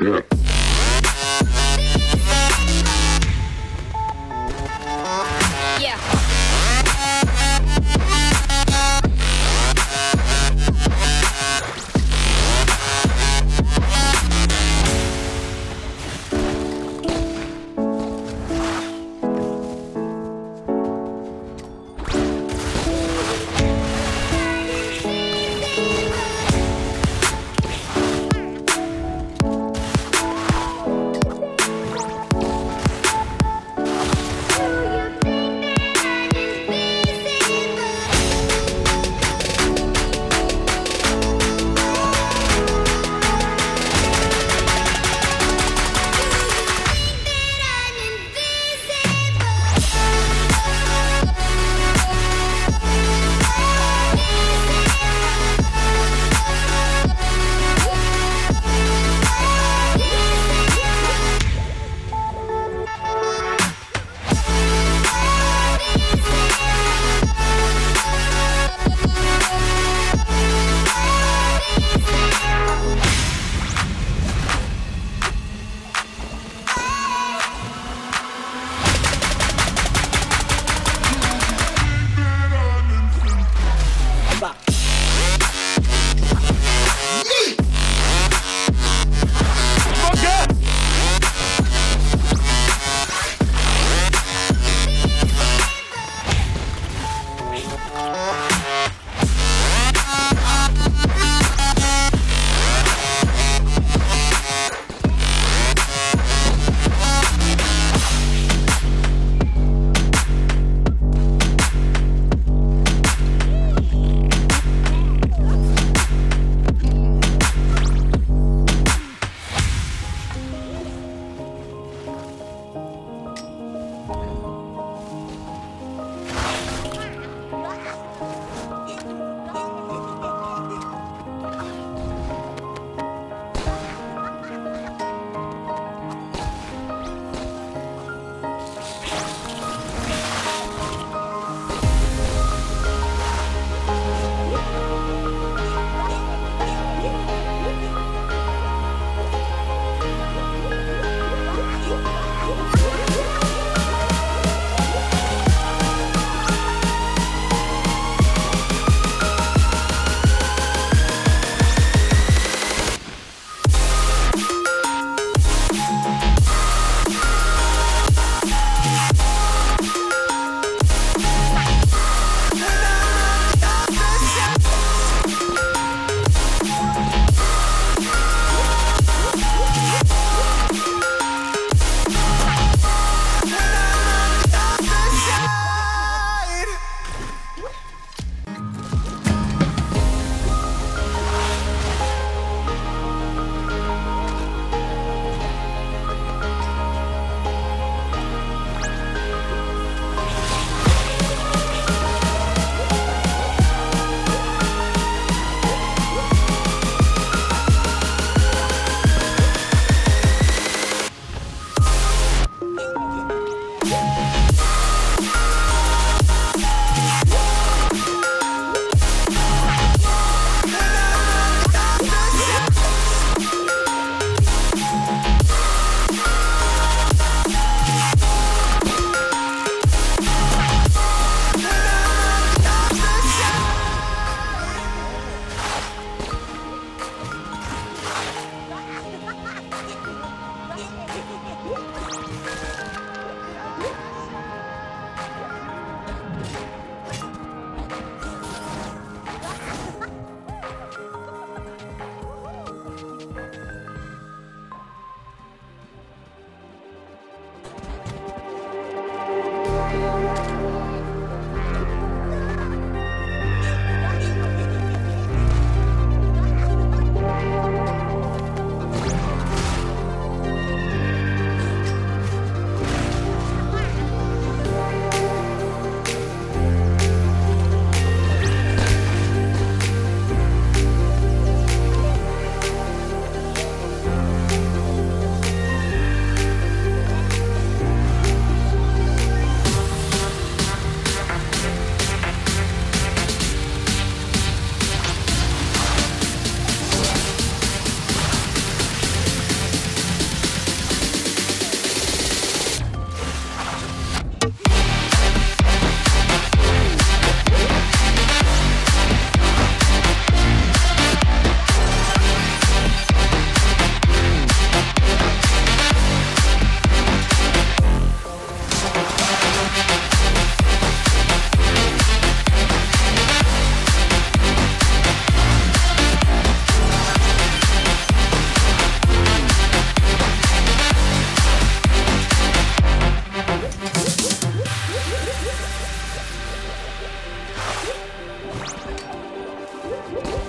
Yeah. Woo!